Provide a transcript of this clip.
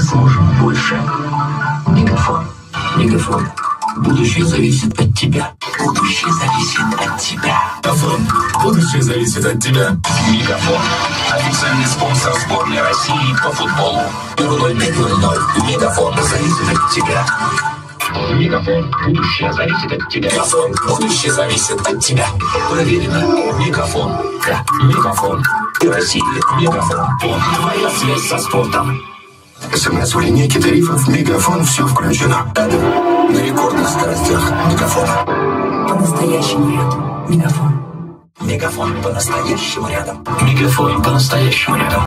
сможем больше. Мегафон. Мегафон. Будущее зависит от тебя. Будущее зависит от тебя. Мегафон. Будущее зависит от тебя. Мегафон. Официальный спонсор сборной России по футболу. 0500. Мегафон зависит от тебя. Мегафон. Будущее зависит от тебя. Мегафон. Будущее зависит от тебя. Проверено. Мегафон. Да. Мегафон. Россия. Мегафон. Твоя связь со спортом. СМС в линейке тарифов Мегафон все включено. На рекордных скоростях Мегафон. По-настоящему рядом. Мегафон. Мегафон по-настоящему рядом. Мегафон по-настоящему рядом.